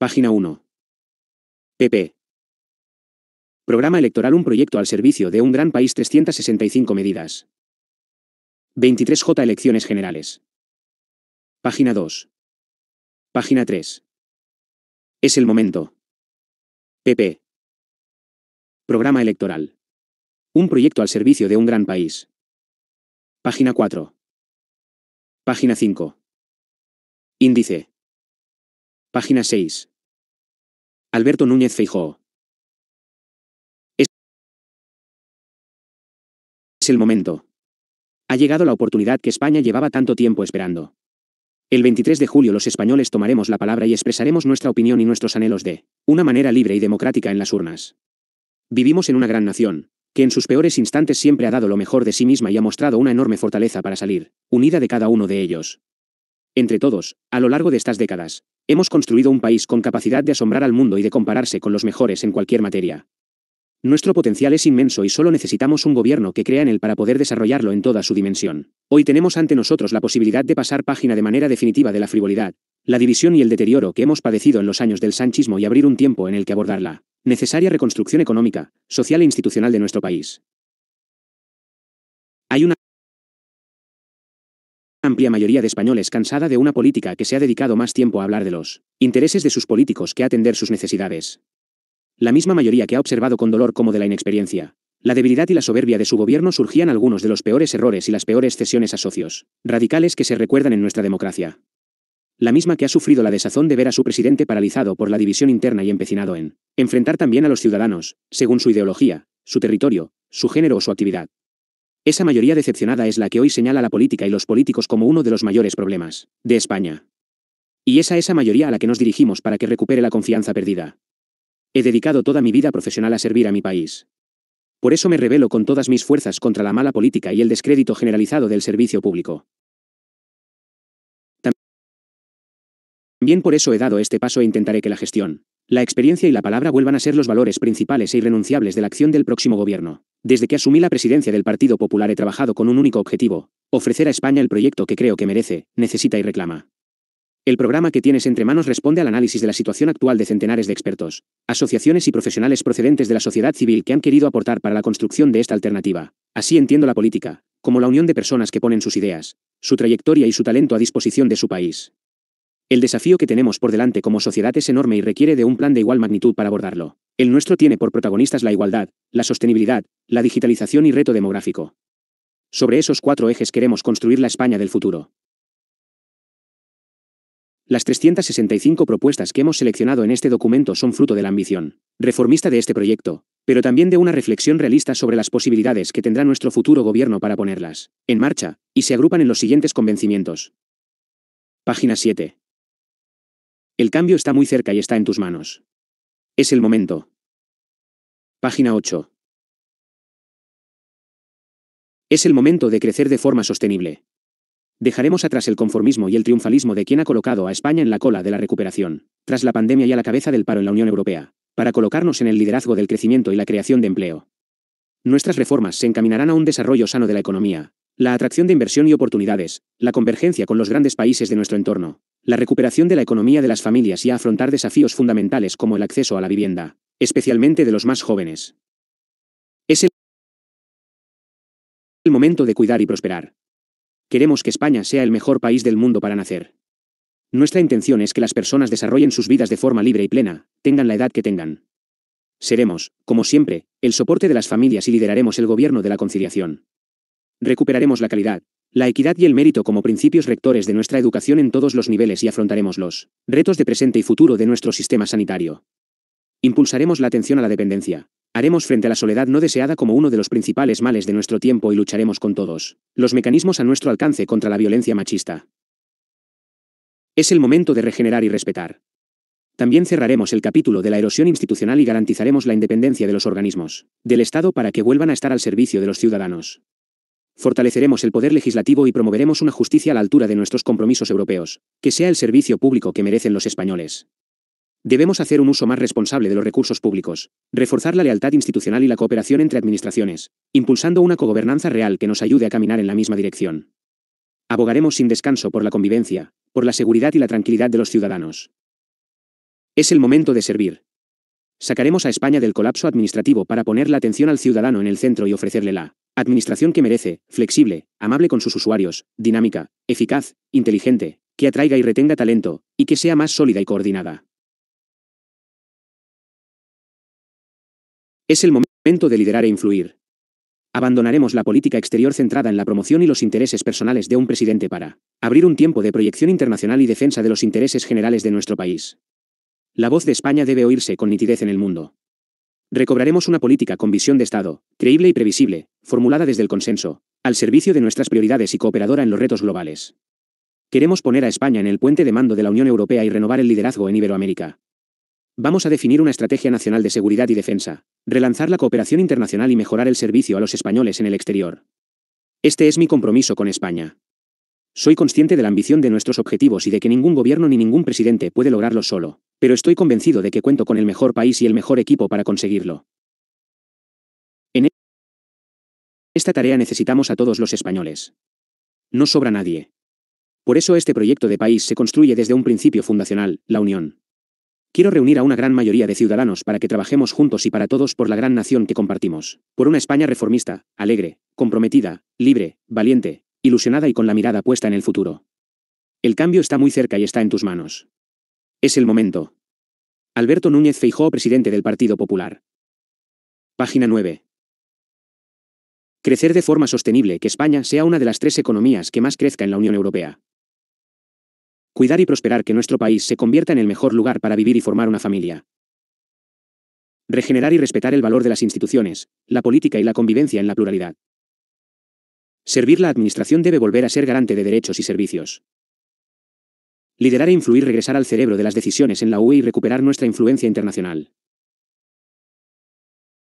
Página 1. PP. Programa electoral Un proyecto al servicio de un gran país 365 medidas. 23J Elecciones Generales. Página 2. Página 3. Es el momento. PP. Programa electoral. Un proyecto al servicio de un gran país. Página 4. Página 5. Índice. Página 6. Alberto Núñez Feijóo. Es el momento. Ha llegado la oportunidad que España llevaba tanto tiempo esperando. El 23 de julio los españoles tomaremos la palabra y expresaremos nuestra opinión y nuestros anhelos de una manera libre y democrática en las urnas. Vivimos en una gran nación, que en sus peores instantes siempre ha dado lo mejor de sí misma y ha mostrado una enorme fortaleza para salir, unida de cada uno de ellos. Entre todos, a lo largo de estas décadas, hemos construido un país con capacidad de asombrar al mundo y de compararse con los mejores en cualquier materia. Nuestro potencial es inmenso y solo necesitamos un gobierno que crea en él para poder desarrollarlo en toda su dimensión. Hoy tenemos ante nosotros la posibilidad de pasar página de manera definitiva de la frivolidad, la división y el deterioro que hemos padecido en los años del sanchismo y abrir un tiempo en el que abordar la necesaria reconstrucción económica, social e institucional de nuestro país. Hay una amplia mayoría de españoles cansada de una política que se ha dedicado más tiempo a hablar de los intereses de sus políticos que a atender sus necesidades. La misma mayoría que ha observado con dolor como de la inexperiencia, la debilidad y la soberbia de su gobierno surgían algunos de los peores errores y las peores cesiones a socios radicales que se recuerdan en nuestra democracia. La misma que ha sufrido la desazón de ver a su presidente paralizado por la división interna y empecinado en enfrentar también a los ciudadanos, según su ideología, su territorio, su género o su actividad. Esa mayoría decepcionada es la que hoy señala la política y los políticos como uno de los mayores problemas de España. Y es a esa mayoría a la que nos dirigimos para que recupere la confianza perdida. He dedicado toda mi vida profesional a servir a mi país. Por eso me rebelo con todas mis fuerzas contra la mala política y el descrédito generalizado del servicio público. También por eso he dado este paso e intentaré que la gestión, la experiencia y la palabra vuelvan a ser los valores principales e irrenunciables de la acción del próximo gobierno. Desde que asumí la presidencia del Partido Popular he trabajado con un único objetivo, ofrecer a España el proyecto que creo que merece, necesita y reclama. El programa que tienes entre manos responde al análisis de la situación actual de centenares de expertos, asociaciones y profesionales procedentes de la sociedad civil que han querido aportar para la construcción de esta alternativa. Así entiendo la política, como la unión de personas que ponen sus ideas, su trayectoria y su talento a disposición de su país. El desafío que tenemos por delante como sociedad es enorme y requiere de un plan de igual magnitud para abordarlo. El nuestro tiene por protagonistas la igualdad, la sostenibilidad, la digitalización y reto demográfico. Sobre esos cuatro ejes queremos construir la España del futuro. Las 365 propuestas que hemos seleccionado en este documento son fruto de la ambición reformista de este proyecto, pero también de una reflexión realista sobre las posibilidades que tendrá nuestro futuro gobierno para ponerlas en marcha, y se agrupan en los siguientes convencimientos. Página 7. El cambio está muy cerca y está en tus manos. Es el momento. Página 8. Es el momento de crecer de forma sostenible. Dejaremos atrás el conformismo y el triunfalismo de quien ha colocado a España en la cola de la recuperación, tras la pandemia y a la cabeza del paro en la Unión Europea, para colocarnos en el liderazgo del crecimiento y la creación de empleo. Nuestras reformas se encaminarán a un desarrollo sano de la economía, la atracción de inversión y oportunidades, la convergencia con los grandes países de nuestro entorno, la recuperación de la economía de las familias y afrontar desafíos fundamentales como el acceso a la vivienda, especialmente de los más jóvenes. Es el momento de cuidar y prosperar. Queremos que España sea el mejor país del mundo para nacer. Nuestra intención es que las personas desarrollen sus vidas de forma libre y plena, tengan la edad que tengan. Seremos, como siempre, el soporte de las familias y lideraremos el gobierno de la conciliación. Recuperaremos la calidad, la equidad y el mérito como principios rectores de nuestra educación en todos los niveles y afrontaremos los retos de presente y futuro de nuestro sistema sanitario. Impulsaremos la atención a la dependencia. Haremos frente a la soledad no deseada como uno de los principales males de nuestro tiempo y lucharemos con todos los mecanismos a nuestro alcance contra la violencia machista. Es el momento de regenerar y respetar. También cerraremos el capítulo de la erosión institucional y garantizaremos la independencia de los organismos del Estado para que vuelvan a estar al servicio de los ciudadanos. Fortaleceremos el poder legislativo y promoveremos una justicia a la altura de nuestros compromisos europeos, que sea el servicio público que merecen los españoles. Debemos hacer un uso más responsable de los recursos públicos, reforzar la lealtad institucional y la cooperación entre administraciones, impulsando una cogobernanza real que nos ayude a caminar en la misma dirección. Abogaremos sin descanso por la convivencia, por la seguridad y la tranquilidad de los ciudadanos. Es el momento de servir. Sacaremos a España del colapso administrativo para poner la atención al ciudadano en el centro y ofrecerle la administración que merece, flexible, amable con sus usuarios, dinámica, eficaz, inteligente, que atraiga y retenga talento, y que sea más sólida y coordinada. Es el momento de liderar e influir. Abandonaremos la política exterior centrada en la promoción y los intereses personales de un presidente para abrir un tiempo de proyección internacional y defensa de los intereses generales de nuestro país. La voz de España debe oírse con nitidez en el mundo. Recobraremos una política con visión de Estado, creíble y previsible, formulada desde el consenso, al servicio de nuestras prioridades y cooperadora en los retos globales. Queremos poner a España en el puente de mando de la Unión Europea y renovar el liderazgo en Iberoamérica. Vamos a definir una estrategia nacional de seguridad y defensa, relanzar la cooperación internacional y mejorar el servicio a los españoles en el exterior. Este es mi compromiso con España. Soy consciente de la ambición de nuestros objetivos y de que ningún gobierno ni ningún presidente puede lograrlo solo, pero estoy convencido de que cuento con el mejor país y el mejor equipo para conseguirlo. En esta tarea necesitamos a todos los españoles. No sobra nadie. Por eso este proyecto de país se construye desde un principio fundacional, la unión. Quiero reunir a una gran mayoría de ciudadanos para que trabajemos juntos y para todos por la gran nación que compartimos, por una España reformista, alegre, comprometida, libre, valiente, ilusionada y con la mirada puesta en el futuro. El cambio está muy cerca y está en tus manos. Es el momento. Alberto Núñez Feijóo, presidente del Partido Popular. Página 9. Crecer de forma sostenible, que España sea una de las tres economías que más crezca en la Unión Europea. Cuidar y prosperar que nuestro país se convierta en el mejor lugar para vivir y formar una familia. Regenerar y respetar el valor de las instituciones, la política y la convivencia en la pluralidad. Servir la administración debe volver a ser garante de derechos y servicios. Liderar e influir regresar al cerebro de las decisiones en la UE y recuperar nuestra influencia internacional.